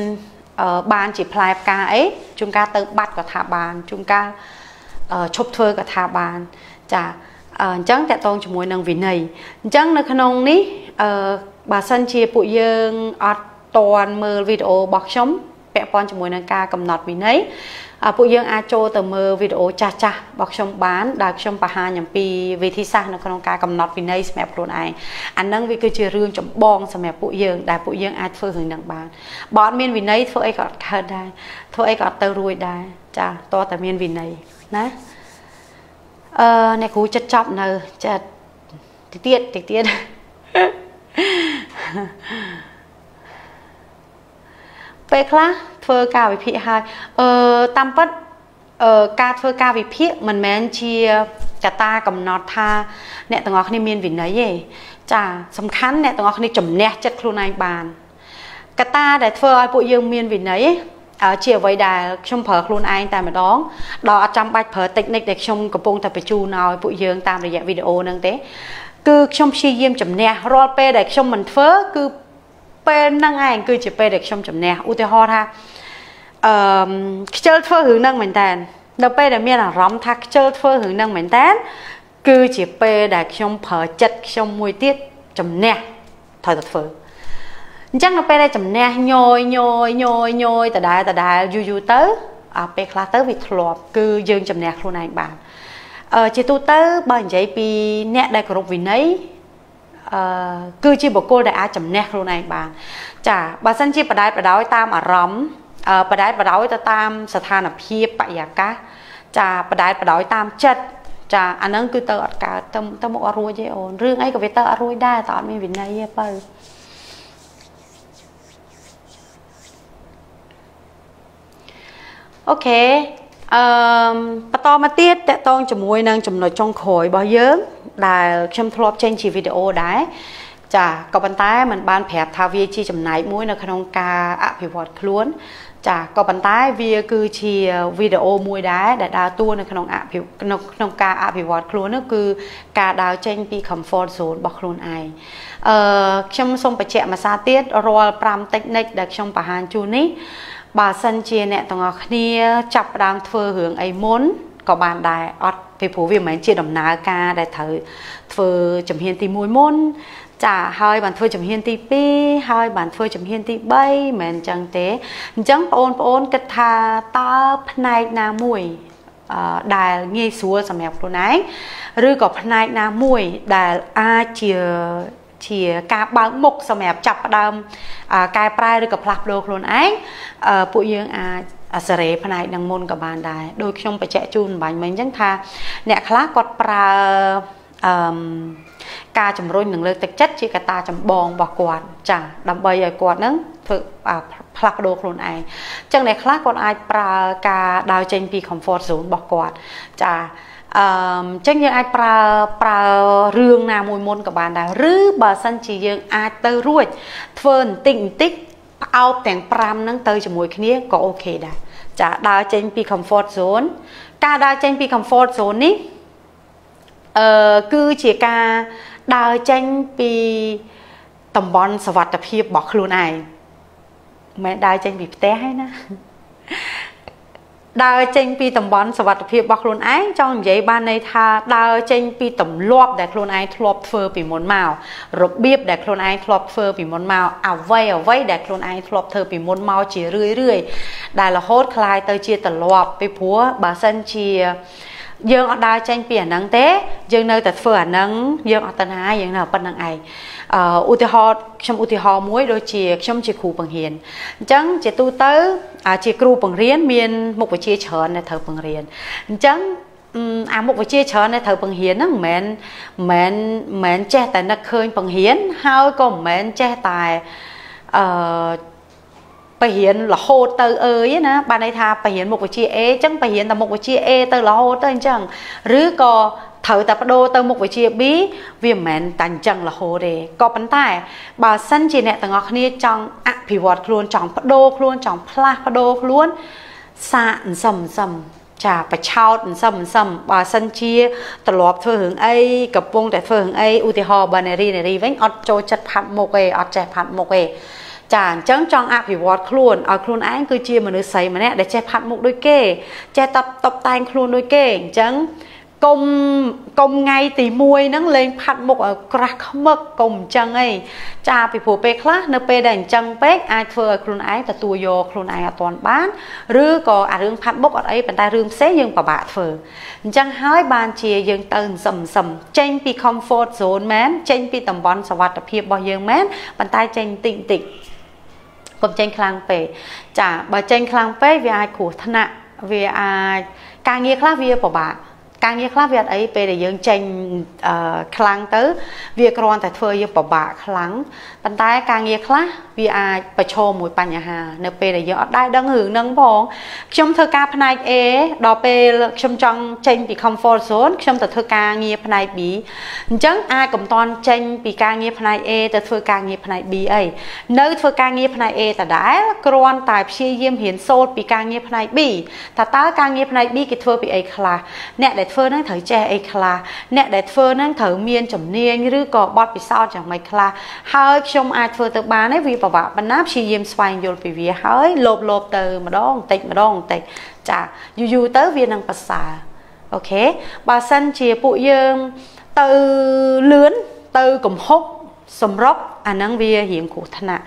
បានជាផ្លែផ្កាអីជួនកាលទៅបាត់ក៏ថាបានជួនកាលឈប់ធ្វើក៏ថាបានចាអញ្ចឹងតកតងជាមួយនឹងវិន័យអញ្ចឹងនៅក្នុងនេះអឺបើសិនជាពួកយើងអត់តន់មើលវីដេអូរបស់ខ្ញុំពាក់ព័ន្ធជាមួយនឹងការកំណត់វិន័យ ពួកយើងអាចចូលទៅមើលវីដេអូចាស់ចាស់របស់ខ្ញុំបានដែលខ្ញុំបង្ហាញអំពីវិធីសាស្ត្រនៅក្នុងការកំណត់វិន័យសម្រាប់ខ្លួនឯងអានឹងវាគឺជារឿងចម្បងសម្រាប់ពួកយើងដែលពួកយើងអាចធ្វើរឿងនឹងបានបើអត់មានវិន័យធ្វើអីក៏អត់កើតដែរធ្វើអីក៏អត់ទៅរួចដែរចាតោះតែមានវិន័យណាអឺអ្នកគ្រូចិត្តចប់នៅចិត្តតិចទៀតតិចទៀតពេលខ្លះ ធ្វើការវិភាគហើយអឺតាមពិតអឺការធ្វើការវិភាគមិនមែនជាកត្តាកំណត់ថា អ្នកទាំងអស់គ្នាមានវិន័យទេចាសំខាន់អ្នកទាំងអស់គ្នាជំនះចិត្តខ្លួនឯងបានកត្តាដែលធ្វើឲ្យពួកយើងមានវិន័យជាអ្វីដែលខ្ញុំប្រើខ្លួនឯងតែម្ដងដល់អត់ចាំបាច់ប្រើតិចនិចដែលខ្ញុំកំពុងតែបញ្ជូនឲ្យពួកយើងតាមរយៈវីដេអូហ្នឹងទេគឺខ្ញុំព្យាយាមជំនះរាល់ពេលដែលខ្ញុំមិនធ្វើគឺពេលហ្នឹងឯងគឺជាពេលដែលខ្ញុំជំនះឧទាហរណ៍ថា អឺខ្ជិលធ្វើរឿងហ្នឹងមែនតើដល់ពេលដែលមានអារម្មណ៍ថាខ្ជិលធ្វើរឿងហ្នឹងមែនតើគឺជាពេលដែលខ្ញុំប្រើចិត្តខ្ញុំមួយទៀតជំនះត្រូវតែធ្វើអញ្ចឹងនៅពេលដែលជំនះញយញយញយញយដដែលដដែលយូរយូរទៅអាពេលខ្លះទៅវាធ្លាប់គឺយើងជំនះខ្លួនឯងបានអឺជាទូទៅបើនិយាយពីអ្នកដែលគោរពវិន័យអឺគឺជាបុគ្គលដែលអាចជំនះខ្លួនឯងបាន ចាបើសិនជាបដែតបដោយតាមអារម្មណ៍ បដែតបដោយទៅតាមស្ថានភាពបរិយាកាសចាបដែតបដោយតាមចិត្តចាអាហ្នឹងគឺទៅអត់កើតទៅទៅមកអត់រួចទេអូនរឿងអីក៏វាទៅអត់រួចដែរតើអត់មានវិន័យទេបើអូខេអឺបន្តមកទៀតតកតងជាមួយនឹងចំណុចចុងក្រោយរបស់យើង ដែលខ្ញុំធ្លាប់ចេញជាវីដេអូដែរចាក៏ប៉ុន្តែมันបានប្រាប់ថាវាជាចំណែកមួយនៅក្នុងការអភិវឌ្ឍខ្លួន ចាក៏ប៉ុន្តែវាគឺជាវីដេអូមួយដែរដែលដើរតួនៅក្នុងអភិក្នុងក្នុងការអភិវឌ្ឍខ្លួននោះគឺការដើរចេញពី comfort zone របស់ខ្លួនឯងអឺខ្ញុំសូមបញ្ជាក់មួយសារទៀតរាល់5 technique ដែលខ្ញុំបង្ហាញជូននេះបើសិនជាអ្នកទាំងអស់គ្នា ចាប់ផ្ដើមធ្វើរឿងអីមុនក៏បានដែរអត់ពីព្រោះវាមិនមែនជាដំណើរការដែលត្រូវធ្វើជំហានទី1មុន ចាហើយបានធ្វើជំហានទី2ហើយបានធ្វើជំហានទី3មិនមែនអញ្ចឹងទេអញ្ចឹងបងប្អូនគិតថាតើផ្នែកណាមួយដែលងាយស្រួលសម្រាប់ខ្លួនឯងឬក៏ផ្នែកណាមួយដែលអាចជាជាការបើកមុខសម្រាប់ចាប់ផ្ដើមកែប្រែឬក៏ផ្លាស់ប្ដូរខ្លួនឯងពួកយើងអាចសេរីផ្នែកនឹងមុនក៏បានដែរដោយខ្ញុំបញ្ជាក់ជូនបាញ់មិញអញ្ចឹងថាអ្នកខ្លះគាត់ប្រើ អឺការជំរុញនិងលើកទឹកចិត្តជាកត្តាចម្បងរបស់គាត់ចាដើម្បីឲ្យគាត់នឹងធ្វើផ្លាស់ប្ដូរខ្លួនឯងអញ្ចឹងអ្នកខ្លះគាត់អាចប្រើការដើរចេញពី comfort zone របស់គាត់ចាអឺអញ្ចឹងយើងអាចប្រើប្រើរឿងណាមួយមុនក៏បានដែរឬបើសិនជាយើងអាចទៅរួចធ្វើបន្តិចបន្តិចផ្អោបទាំង5ហ្នឹងទៅជាមួយគ្នាក៏អូខេដែរចាដើរចេញពី comfort zone ការដើរចេញពី comfort zone នេះ អឺគឺជាការដើរចេញពីតំបន់សវត្ថភាពរបស់ខ្លួនឯងមិនដើរចេញពីផ្ទះហើយណាដើរចេញពីតំបន់សវត្ថភាពរបស់ខ្លួនឯងចង់និយាយបានន័យថាដើរចេញពីទម្លាប់ដែលខ្លួនឯងធ្លាប់ធ្វើពីមុនមករបៀបដែលខ្លួនឯងធ្លាប់ធ្វើពីមុនមកអ្វីអ្វីដែលខ្លួនឯងធ្លាប់ធ្វើពីមុនមកជារឿយរឿយដែលរហូតคลายទៅជាទម្លាប់ពីព្រោះបើសិនជា យើងអត់ដើរចេញពីអាហ្នឹងទេយើងនៅតែធ្វើអាហ្នឹងយើងអត់ទៅណាយើងនៅប៉ុណ្្នឹងឯងអឺឧទាហរណ៍ខ្ញុំឧទាហរណ៍មួយដូចជាខ្ញុំជាគ្រូបង្រៀនអញ្ចឹងជាទូទៅជាគ្រូបង្រៀនមានមុខវិជ្ជាច្រើនដែលត្រូវបង្រៀនអញ្ចឹងអាមុខវិជ្ជាច្រើនដែលត្រូវបង្រៀនហ្នឹងមិនមែនមិនមែនចេះតែនឹកឃើញបង្រៀនហើយក៏មិនមែនចេះតែអឺ បរិញ្ញារហូតទៅអើយណាបានន័យថាបរិញ្ញាមុខវិជ្ជា A អញ្ចឹងបរិញ្ញាតែមុខវិជ្ជា A ទៅរហូតទៅអញ្ចឹងឬក៏ត្រូវតែបដូរទៅមុខវិជ្ជា B វាមិនមែនតែអញ្ចឹងរហូតទេក៏ប៉ុន្តែបើសិនជាអ្នកទាំងអស់គ្នាចង់អភិវឌ្ឍខ្លួនចង់បដូរខ្លួនចង់ផ្លាស់បដូរខ្លួនសាកអន្សឹមអន្សឹមចាបឆោតអន្សឹមអន្សឹមបើសិនជាទ្រលាប់ធ្វើរឿងអីកំពុងតែធ្វើរឿងអីឧទាហរណ៍បើនារីនារីវិញអត់ចូលចិត្តផាត់មុខទេអត់ចេះផាត់មុខទេ ចាអញ្ចឹងចង់អភិវឌ្ឍខ្លួនឲ្យខ្លួនឯងគឺជាមនុស្សស្រីម្នាក់ដែលចេះផាត់មុខដូចគេ ចេះតបតបតែងខ្លួនដូចគេអញ្ចឹងកុំកុំថ្ងៃទី1ហ្នឹងលេងផាត់មុខឲ្យក្រាស់ខ្មឹកកុំអញ្ចឹងអីចាពីព្រោះពេលខ្លះនៅពេលដែលអញ្ចឹងពេកអាចធ្វើឲ្យខ្លួនឯងទទួលយកខ្លួនឯងអត់ទាន់បានឬក៏អារឿងផាត់មុខអត់អីប៉ុន្តែរឿងផ្សេងយើងពិបាកធ្វើអញ្ចឹងហើយបានជាយើងទៅសឹមសឹមចេញពី comfort zone មែនចេញពីតំបន់សុវត្ថិភាពរបស់យើងមែនប៉ុន្តែចេញតិចតិច កុំចេញខ្លាំងពេកចាបើចេញខ្លាំងពេកវាអាចគ្រោះថ្នាក់វាអាចការងារខ្លះវាពិបាក ការងារខ្លះវាអត់អីពេលដែលយើងចេញខ្លាំងទៅ វាគ្រាន់តែធ្វើយើងពិបាកខ្លាំងប៉ុន្តែការងារខ្លះវាអាចប្រឈមមួយបញ្ហា នៅពេលដែលយើងអត់ដែរដឹងរឿងហ្នឹងផងខ្ញុំធ្វើការផ្នែក A ដល់ពេលខ្ញុំចង់ចេញពី comfort zone ខ្ញុំទៅធ្វើការងារផ្នែក B អញ្ចឹងអាចកំតន់ចេញពីការងារផ្នែក A ទៅធ្វើការងារផ្នែក B អីនៅធ្វើការងារផ្នែក A ដដែលគ្រាន់តែព្យាយាមរៀនសូត្រពីការងារផ្នែក B ថាតើការងារផ្នែក B គេធ្វើពីអីខ្លះអ្នកដែលធ្វើហ្នឹងត្រូវចេះអីខ្លះអ្នកដែលធ្វើហ្នឹងត្រូវមានជំនាញឬក៏បទពិសោធន៍យ៉ាងម៉េចខ្លះហើយខ្ញុំអាចធ្វើទៅបានទេវាពិបាកប៉ុណ្ណាព្យាយាមស្វែងយល់ពីវាហើយលោបលោបទៅម្ដងបន្តិចម្ដងបន្តិចចាយូរយូរទៅវានឹងប្រសើរអូខេបើសិនជាពួកយើងទៅលឿនទៅកំហុកសម្រុកអាហ្នឹងវារៀងគ្រោះថ្នាក់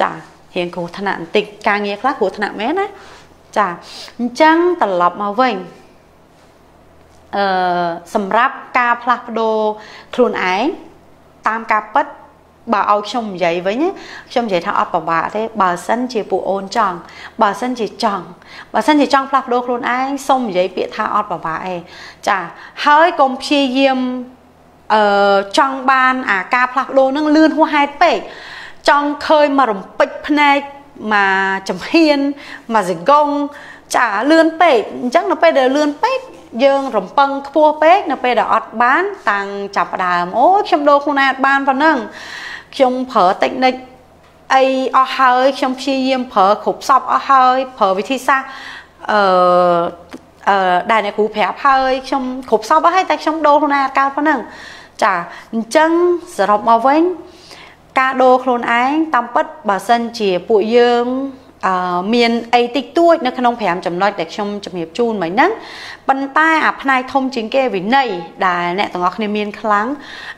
ចារៀងគ្រោះថ្នាក់បន្តិចការងារខ្លះគ្រោះថ្នាក់មែនណាចាអញ្ចឹងត្រឡប់មកវិញ អឺសម្រាប់ការផ្លាស់ប្ដូរខ្លួនឯងតាមការពិតបើឲ្យខ្ញុំនិយាយវិញខ្ញុំនិយាយថាអត់ពិបាកទេបើសិនជាពួកអូនចង់បើសិនជាចង់បើសិនជាចង់ផ្លាស់ប្ដូរខ្លួនឯងសូមនិយាយពាក្យថាអត់ពិបាកទេចាហើយកុំព្យាយាមអឺចង់បានអាការផ្លាស់ប្ដូរនឹងលឿនហួសហេតុពេកចង់ឃើញមករំពេចភ្នែកមកចំហៀនមកសង្គងចាលឿនពេកអញ្ចឹងនៅពេលដែលលឿនពេក យើងរំពឹងខ្ពស់ពេកនៅពេលដែលអត់បាន តាំងចាប់ដើមអូខ្ញុំដូរខ្លួនឯងអត់បានប៉ុណ្ណឹងខ្ញុំប្រើតិចនិចអីអស់ហើយខ្ញុំព្យាយាមប្រើគ្រប់សពអស់ហើយប្រើវិធីសាស្ត្រអឺអឺដែលអ្នកគ្រូប្រាប់ហើយខ្ញុំគ្រប់សពអស់ហើយតែខ្ញុំដូរខ្លួនឯងអត់កើតប៉ុណ្ណឹងចាអញ្ចឹងសរុបមកវិញការដូរខ្លួនឯងតាមពិតបើសិនជាពួកយើងអឺ មានអីតិចតួចនៅក្នុង5ចំណុចដែលខ្ញុំជំរាបជូនមិញហ្នឹងប៉ុន្តែអាផ្នែកធំជាងគេវិន័យដែលអ្នកទាំងអស់គ្នាមានខ្លាំង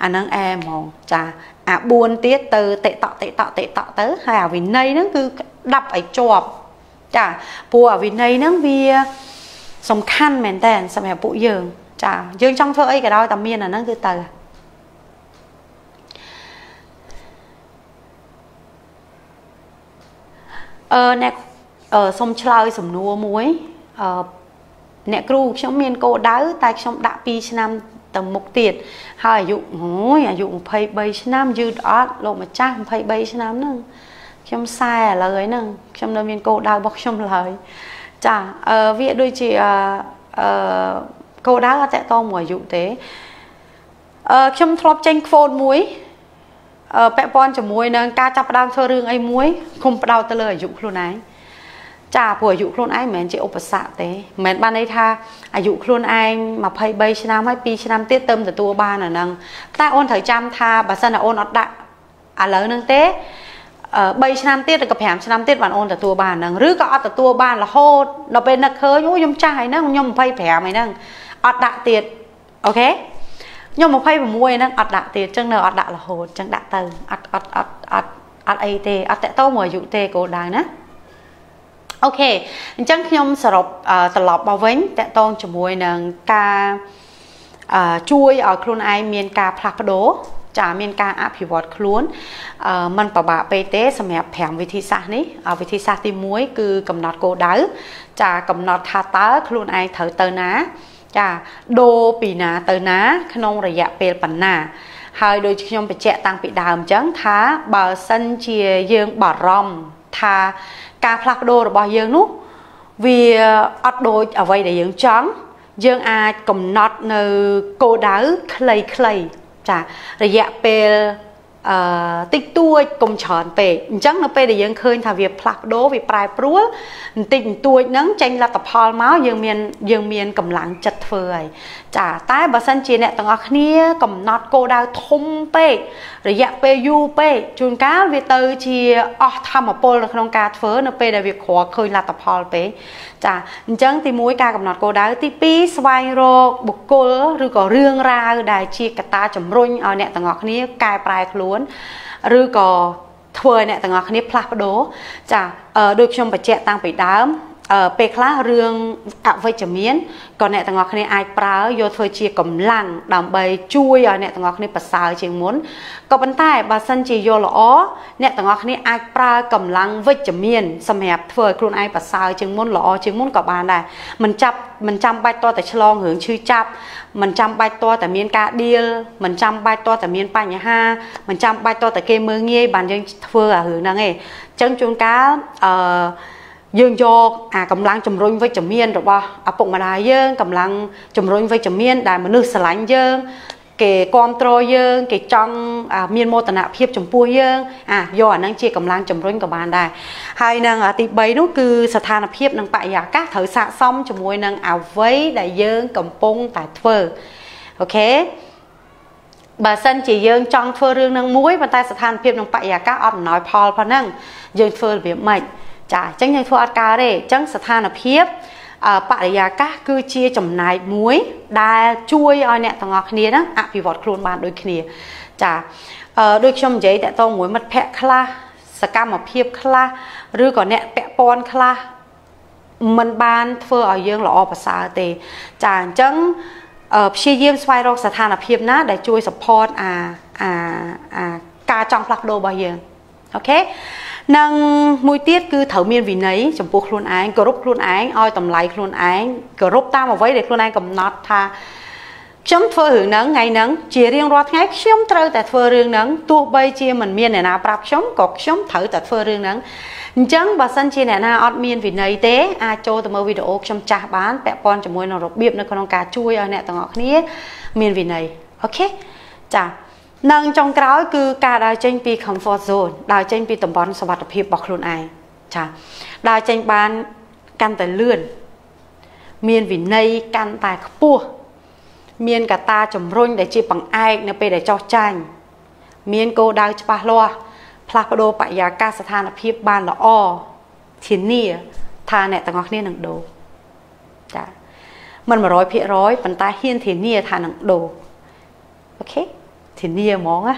អាហ្នឹងអែហ្មងចាអា4ទៀតទៅតិតតិតតិតទៅហើយអាវិន័យហ្នឹងគឺដាប់ឲ្យជាប់ចាព្រោះអាវិន័យហ្នឹងវាសំខាន់មែនតើសម្រាប់ពួកយើងចាយើងចង់ធ្វើអីក៏ដោយតែមានអាហ្នឹងគឺទៅ អឺអ្នកអឺសុំឆ្លើយសំណួរមួយអឺអ្នកគ្រូខ្ញុំមានគោលដៅតែខ្ញុំដាក់2ឆ្នាំទៅមុខទៀតហើយអាយុអូយអាយុ23ឆ្នាំយឺតអត់លោកម្ចាស់23ឆ្នាំហ្នឹងខ្ញុំសែឥឡូវហ្នឹងខ្ញុំនៅមានគោលដៅរបស់ខ្ញុំឡើយចាអឺវាដូចជាអឺគោលដៅអត់តកតមួយអាយុទេអឺខ្ញុំធ្លាប់ចេញ quote មួយអឺ ពាក់ព័ន្ធជាមួយនឹងការចាប់ផ្ដើមធ្វើរឿងអីមួយគុំផ្ដោតទៅលើអាយុខ្លួនឯងចាព្រោះអាយុខ្លួនឯងមិនមែនជាឧបសគ្គទេមិនមែនបានន័យថាអាយុខ្លួនឯង23ឆ្នាំហើយ2ឆ្នាំទៀតទៅទទួលបានអាហ្នឹងតែអូនត្រូវចាំថាបើសិនតែអូនអត់ដាក់ឥឡូវហ្នឹងទេ3ឆ្នាំទៀតឬក៏5ឆ្នាំទៀតបានអូនទទួលបានហ្នឹងឬក៏អត់ទទួលបានរហូតដល់ពេលនឹកឃើញអូខ្ញុំចាស់ហើយហ្នឹងខ្ញុំ25ហើយហ្នឹងអត់ដាក់ទៀតokay ខ្ញុំ26ហ្នឹងអត់ដាក់ទៀតអញ្ចឹងនៅអត់ដាក់រហូតអញ្ចឹងដាក់ទៅអត់អត់អត់អត់អត់អីទេអត់តកតមួយអាយុទេគោលដៅណា okay អញ្ចឹងខ្ញុំសរុបត្រឡប់មកវិញតកតងជាមួយនឹងការជួយឲ្យខ្លួនឯងមានការផ្លាស់ប្ដូរចាមានការអភិវឌ្ឍខ្លួនអឺមិនពិបាកពេកទេសម្រាប់5វិធីសាស្ត្រនេះវិធីសាស្ត្រទី1គឺកំណត់គោលដៅចាកំណត់ថាតើខ្លួនឯងត្រូវទៅណា ចាដូរពីណាទៅណា ក្នុងរយៈពេលប៉ុណ្ណាហើយដូចខ្ញុំបញ្ជាក់តាំងពីដើមអញ្ចឹងថាបើសិនជាយើងបារម្ភថាការផ្លាស់ប្ដូររបស់យើងនោះវាអត់ដូចអ្វីដែលយើងចង់យើងអាចកំណត់នៅគោលដៅខ្លីៗចារយៈពេល អឺតិចតួចកុំច្រើនពេកអញ្ចឹងនៅពេលដែលយើងឃើញថាវាផ្លាស់ប្ដូរវាប្រែប្រួលបន្តិចបន្តួចហ្នឹងចេញលទ្ធផលមកយើងមានយើងមានកម្លាំងចិត្តធ្វើហើយចាតែបើសិនជាអ្នកទាំងអស់គ្នាកំណត់គោលដៅធំពេករយៈពេលយូរពេកជួនកាលវាទៅជាអស់ធម្មពលនៅក្នុងការធ្វើនៅពេលដែលវាក្រឃើញលទ្ធផលពេកចាអញ្ចឹងទី1ការកំណត់គោលដៅទី2ស្វែងរកបុគ្គលឬក៏រឿងរ៉ាវដែលជាកត្តាជំរុញឲ្យអ្នកទាំងអស់គ្នាកែប្រែខ្លួនឬក៏ធ្វើឲ្យអ្នកទាំងអស់គ្នាផ្លាស់ប្ដូរចាដូចខ្ញុំបញ្ជាក់តាំងពីដើម ពេលខ្លះរឿងអវិជ្ជមានក៏អ្នកទាំងអស់គ្នាអាចប្រើយកធ្វើជាកម្លាំងដើម្បីជួយឲ្យអ្នកទាំងអស់គ្នាប្រសើរជាងមុនក៏ប៉ុន្តែបើសិនជាយកល្អអ្នកទាំងអស់គ្នាអាចប្រើកម្លាំងវិជ្ជមានសម្រាប់ធ្វើឲ្យខ្លួនឯងប្រសើរជាងមុនល្អជាងមុនក៏បានដែរមិនចាប់មិនចាំបាច់តតែឆ្លងរឿងឈឺចាប់មិនចាំបាច់តតែមានការដៀលមិនចាំបាច់តតែមានបញ្ហាមិនចាំបាច់តតែគេមើងងាយបានយើងធ្វើអារឿងហ្នឹងឯងអញ្ចឹងជួនកាលអឺ យើងយកអាកម្លាំងជំរុញវិជ្ជមានរបស់ឪពុកម្ដាយយើងកម្លាំងជំរុញវិជ្ជមាន ដែលមនុស្សស្រឡាញ់យើង គេគ្រប់គ្រងយើង គេចង់មានមោទនភាពចំពោះយើងអាយកអានឹងជាកម្លាំងជំរុញក៏បានដែរហើយនឹងទី3នោះគឺស្ថានភាពនិងបរិយាកាសត្រូវស័ក្តិសមជាមួយនឹងអ្វីដែលយើងកំពុងតែធ្វើអូខេបើសិនជាយើងចង់ធ្វើរឿងនឹងមួយប៉ុន្តែស្ថានភាពនិងបរិយាកាសអត់អំណោយផលប៉ុណ្ណឹងយើងធ្វើរបៀបម៉េច ចាអញ្ចឹងយើងធ្វើអត់កើតទេអញ្ចឹងស្ថានភាពបរិយាកាសគឺជាចំណែកមួយ ដែលជួយឲ្យអ្នកទាំងអស់គ្នាហ្នឹងអភិវឌ្ឍខ្លួនបានដូចគ្នា ចាអឺដូចខ្ញុំនិយាយតកតងមួយមិត្តភ័ក្តិខ្លះសកម្មភាពខ្លះឬក៏អ្នកពាក់ព័ន្ធខ្លះมันបានធ្វើឲ្យយើងល្អប្រសើរទេ ចាអញ្ចឹងព្យាយាមស្វែងរកស្ថានភាពណា ដែលជួយ support អាអាអាការចង់ផ្លាស់ប្ដូររបស់យើងអូខេ និងមួយទៀតគឺត្រូវមានវិន័យចំពោះខ្លួនឯងគោរពខ្លួនឯងឲ្យតម្លៃខ្លួនឯងគោរពតាមអ្វីដែលខ្លួនឯងកំណត់ថាខ្ញុំធ្វើរឿងហ្នឹងថ្ងៃហ្នឹងជារៀងរាល់ថ្ងៃខ្ញុំត្រូវតែធ្វើរឿងហ្នឹងទោះបីជាមិនមានអ្នកណាប្រាប់ខ្ញុំក៏ខ្ញុំត្រូវតែធ្វើរឿងហ្នឹងអញ្ចឹងបើសិនជាអ្នកណាអត់មានវិន័យទេអាចចូលទៅមើលវីដេអូខ្ញុំចាស់បានពាក់ព័ន្ធជាមួយនឹងរបៀបនៅក្នុងការជួយឲ្យអ្នកទាំងអស់គ្នា មានវិន័យអូខេចា៎ និងចុងក្រោយគឺការដើរចេញពី comfort zone ដើរចេញពីតំបន់សុវត្ថិភាពរបស់ខ្លួនឯងចាដើរចេញបានកាន់តែលឿនមានវិន័យកាន់តែខ្ពស់មានកតាជំរុញដែលជាបង្អែកនៅពេលដែលចោះចាញ់មានគោលដៅច្បាស់លាស់ផ្លាស់ប្ដូរបរិយាកាសស្ថានភាពបានល្អធានាថាអ្នកទាំងអស់គ្នានឹងដូរចាមិន100%ប៉ុន្តែហ៊ានធានាថានឹងដូរអូខេ ធានាហ្មងណា